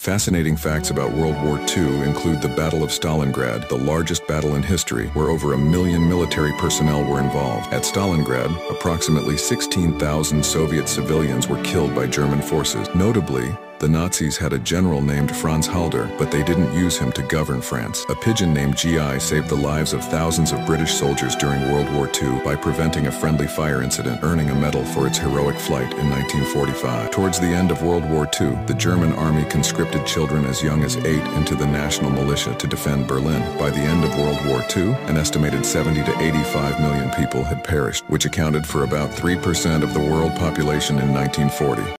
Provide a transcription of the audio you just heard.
Fascinating facts about World War II include the Battle of Stalingrad, the largest battle in history, where over a million military personnel were involved. At Stalingrad, approximately 16,000 Soviet civilians were killed by German forces. Notably, the Nazis had a general named Franz Halder, but they didn't use him to govern France. A pigeon named GI saved the lives of thousands of British soldiers during World War II by preventing a friendly fire incident, earning a medal for its heroic flight in 1945. Towards the end of World War II, the German army conscripted children as young as eight into the national militia to defend Berlin. By the end of World War II, an estimated 70 to 85 million people had perished, which accounted for about 3% of the world population in 1940.